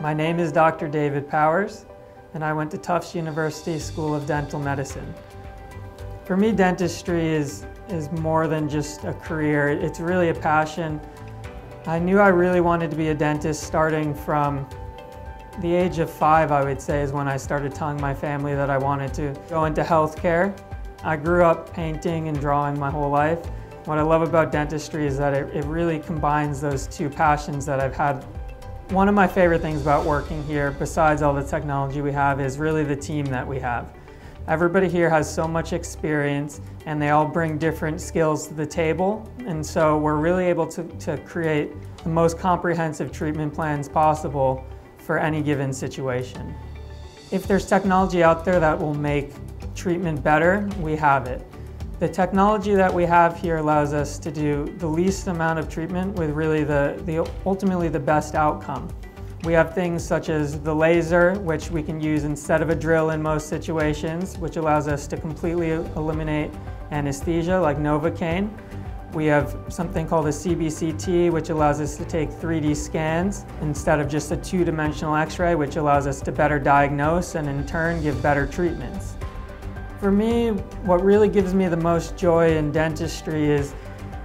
My name is Dr. David Powers, and I went to Tufts University School of Dental Medicine. For me, dentistry is, is more than just a career, it's really a passion. I knew I really wanted to be a dentist starting from the age of five, I would say, is when I started telling my family that I wanted to go into healthcare. I grew up painting and drawing my whole life. What I love about dentistry is that it, it really combines those two passions that I've had. One of my favorite things about working here, besides all the technology we have, is really the team that we have. Everybody here has so much experience and they all bring different skills to the table. And so we're really able to, to create the most comprehensive treatment plans possible for any given situation. If there's technology out there that will make treatment better, we have it. The technology that we have here allows us to do the least amount of treatment with really the, the ultimately the best outcome. We have things such as the laser, which we can use instead of a drill in most situations, which allows us to completely eliminate anesthesia like Novocaine. We have something called a CBCT, which allows us to take 3D scans instead of just a two-dimensional x-ray, which allows us to better diagnose and in turn give better treatments. For me, what really gives me the most joy in dentistry is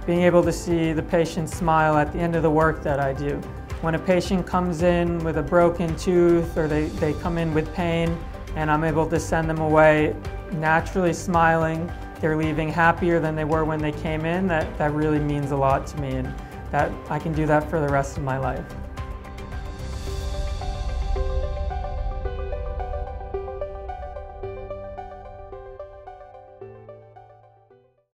being able to see the patient smile at the end of the work that I do. When a patient comes in with a broken tooth or they, they come in with pain and I'm able to send them away naturally smiling they're leaving happier than they were when they came in, that, that really means a lot to me and that I can do that for the rest of my life.